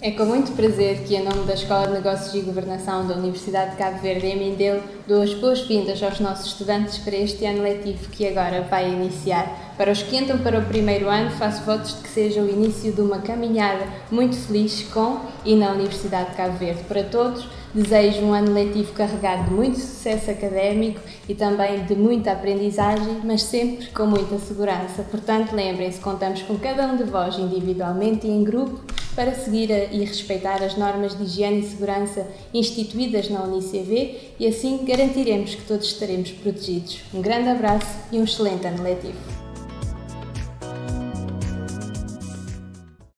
É com muito prazer que, em nome da Escola de Negócios e Governação da Universidade de Cabo Verde em Mindelo, dou as boas-vindas aos nossos estudantes para este ano letivo que agora vai iniciar. Para os que entram para o primeiro ano, faço votos de que seja o início de uma caminhada muito feliz com e na Universidade de Cabo Verde. Para todos, desejo um ano letivo carregado de muito sucesso académico e também de muita aprendizagem, mas sempre com muita segurança. Portanto, lembrem-se, contamos com cada um de vós individualmente e em grupo para seguir e respeitar as normas de higiene e segurança instituídas na UNICV e assim garantiremos que todos estaremos protegidos. Um grande abraço e um excelente ano letivo.